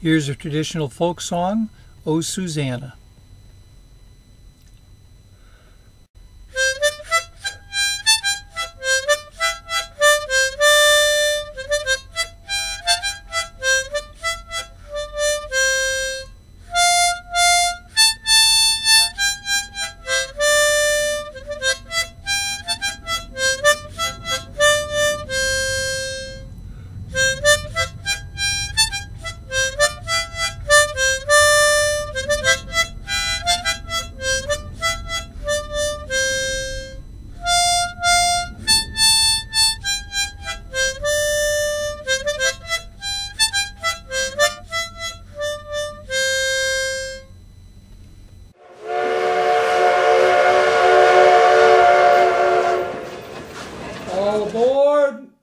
Here's a traditional folk song, O Susanna. Aboard!